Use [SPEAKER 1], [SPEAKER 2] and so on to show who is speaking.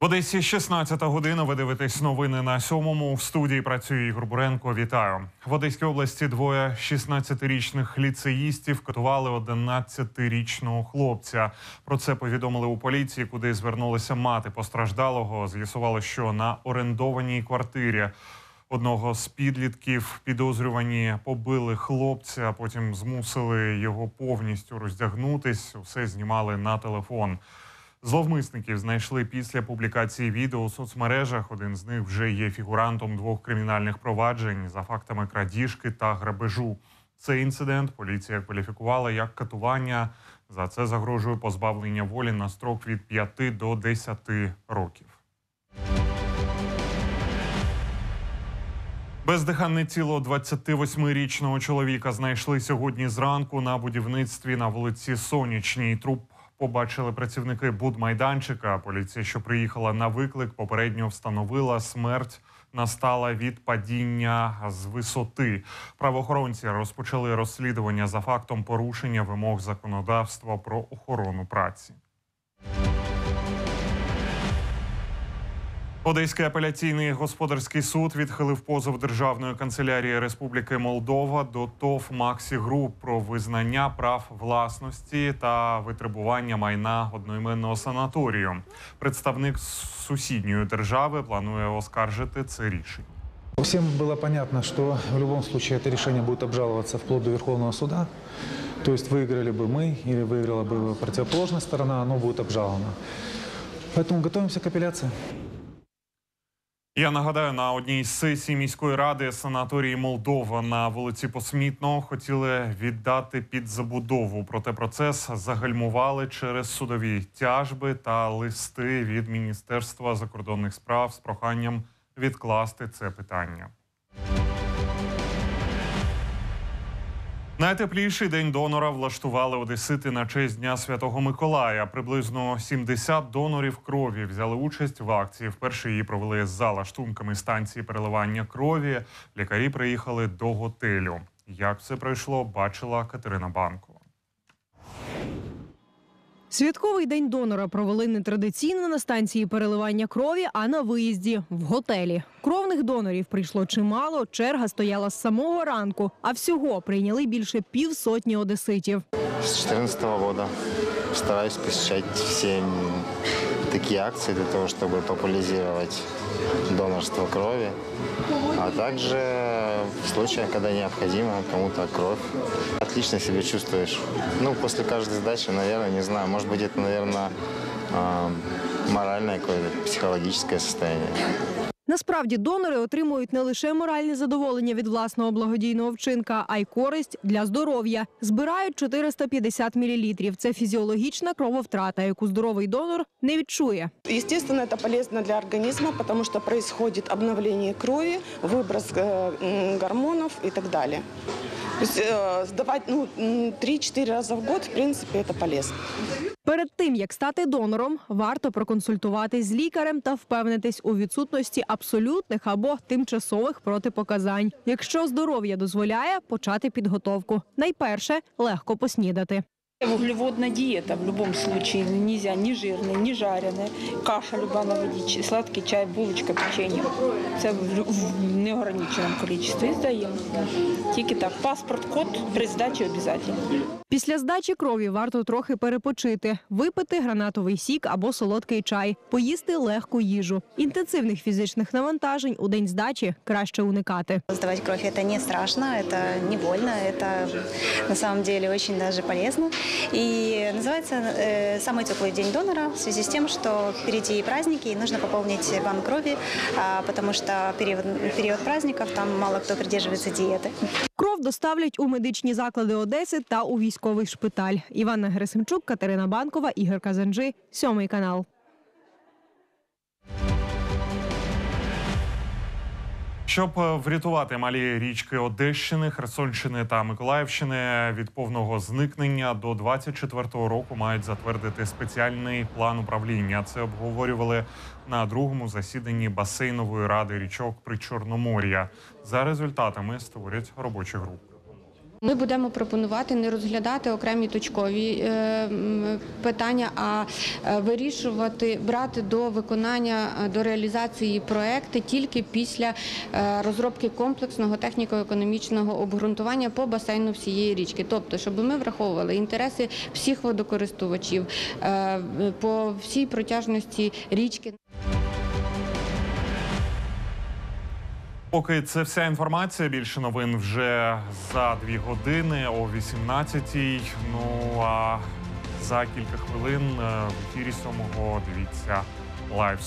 [SPEAKER 1] В Одесі 16 година. Ви дивитесь новини на сьомому. В студії працює Ігор Буренко. Вітаю в Одеській області. Двоє 16-річних ліцеїстів катували 11-річного хлопця. Про це повідомили у поліції, куди звернулася мати постраждалого. З'ясували, що на орендованій квартирі одного з підлітків підозрювані побили хлопця. Потім змусили його повністю роздягнутись. Усе знімали на телефон. Зловмисників знайшли після публікації відео у соцмережах. Один з них вже є фігурантом двох кримінальних проваджень за фактами крадіжки та грабежу. Цей інцидент поліція кваліфікувала як катування. За це загрожує позбавлення волі на строк від 5 до 10 років. Бездиханне тіло 28-річного чоловіка знайшли сьогодні зранку на будівництві на вулиці Сонячній. Труп побачили працівники будмайданчика. Поліція, що приїхала на виклик, попередньо встановила смерть. Настала від падіння з висоти. Правоохоронці розпочали розслідування за фактом порушення вимог законодавства про охорону праці. Одеський апеляційний господарський суд відхилив позов Державної канцелярії Республіки Молдова до ТОВ Максі Груп про визнання прав власності та витребування майна одноіменного санаторію. Представник сусідньої держави планує оскаржити це рішення.
[SPEAKER 2] Всем было понятно, что в любом случае это решение будет обжаловаться вплоть до Верховного суда. То есть выиграли бы мы или выиграла бы противоположная сторона, оно будет обжаловано. Поэтому готовимся к апелляции.
[SPEAKER 1] Я нагадаю, на одній з сесій міської ради санаторії Молдова на вулиці Посмітного хотіли віддати під забудову. Проте процес загальмували через судові тяжби та листи від Міністерства закордонних справ з проханням відкласти це питання. Найтепліший день донора влаштували одесити на честь Дня Святого Миколая. Приблизно 70 донорів крові взяли участь в акції. Вперше її провели за лаштунками станції переливання крові. Лікарі приїхали до готелю. Як все пройшло, бачила Катерина Банкова.
[SPEAKER 3] Святковий день донора провели не традиційно на станції переливання крові, а на виїзді в готелі. Кровних донорів прийшло чимало. Черга стояла з самого ранку, а всього прийняли більше півсотні одеситів.
[SPEAKER 4] З 14-го року стараюсь посещати все такие акции для того, чтобы популяризировать донорство крови, а также в случаях, когда необходимо кому-то кровь. Отлично себя чувствуешь. Ну, после каждой сдачи, наверное, не знаю, может быть, это, наверное, а, моральное какое-то, психологическое состояние.
[SPEAKER 3] Насправді донори отримують не лише моральне задоволення від власного благодійного вчинка, а й користь для здоров'я. Збирають 450 мл. Це фізіологічна крововтрата, яку здоровий донор не відчує.
[SPEAKER 5] Естественно, это полезно для организма, потому что происходит обновление крови, выброс э, м, гормонов и так далее. То есть э, сдавать ну, м, 3-4 раза в год, в принципе, это полезно.
[SPEAKER 3] Перед тим як стати донором, варто проконсультуватись з лікарем та впевнитись у відсутності абсолютних або тимчасових протипоказань. Якщо здоров'я дозволяє, почати підготовку. Найперше легко поснідати.
[SPEAKER 6] Углеводная диета в любом случае нельзя ни жирная, ни жареная, каша любая на воді, сладкий чай, булочка, печенье. Це в, лю- в неограниченому кількості. І здаємо. Тільки так. Паспорт, код при здачі обов'язково.
[SPEAKER 3] Після здачі крові варто трохи перепочити, випити гранатовий сік або солодкий чай, поїсти легку їжу. Інтенсивних фізичних навантажень у день здачі краще уникати.
[SPEAKER 7] Сдавать кровь это не страшно, это не больно, это на самом деле очень даже полезно. И называется э, самый теплый день донора в связи с тем, что впереди праздники и нужно пополнить банк крови, а, потому что период, период праздников там мало кто придерживается диеты.
[SPEAKER 3] Кров доставлять у медичні заклади Одеси та у військовий шпиталь. Івана Герасимчук, Катерина Банкова, Ігор Казанжи, сьомий канал.
[SPEAKER 1] Щоб е, врятувати малі річки Одещини, Херсонщини та Миколаївщини від повного зникнення до 24-го року мають затвердити спеціальний план управління. Це обговорювали на другому засіданні басейнової ради річок при Чорномор'я. За результатами створять робочі групи.
[SPEAKER 8] Ми будемо пропонувати не розглядати окремі точкові е, питання, а е, вирішувати, брати до виконання е, до реалізації проекти тільки після розробки комплексного техніко-економічного обґрунтування по басейну всієї річки. Тобто, щоб ми враховували інтереси всіх водокористувачів по всій протяжності річки.
[SPEAKER 1] Поки це вся інформація. Більше новин вже за дві години о 18-й. Ну а за кілька хвилин е, в ефірі сьомого дивіться лайв